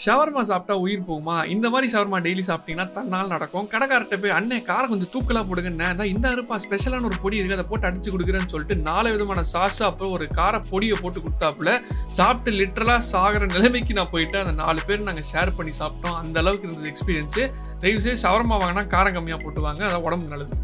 Shawarma சாப்பிட்டா உயிர் போகுமா? இந்த மாதிரி ஷவர்மா டெய்லி சாப்பிட்டீங்கன்னா தன்னால் நடக்கும். கடைக்கார்ட்ட போய் அண்ணே காரம் கொஞ்சம் தூக்கலாக போடுங்கண்ணே. தான் இந்த அருப்பா ஸ்பெஷலான ஒரு பொடி இருக்குது அதை போட்டு அடிச்சு கொடுக்குறேன்னு சொல்லிட்டு நாலு விதமான சாஸ் அப்புறம் ஒரு கார பொடியை போட்டு கொடுத்தாப்புல. சாப்பிட்டு லிட்டரலாக சாகிற நிலைமைக்கு நான் போயிட்டு அந்த நாலு பேர் நாங்கள் ஷேர் பண்ணி சாப்பிட்டோம். அந்த அளவுக்கு இருந்தது எக்ஸ்பீரியன்ஸு தயவுசெய்து ஷவர்மா வாங்கினா காரம் கம்மியாக போட்டுவாங்க. அதான் உடம்பு நல்லது.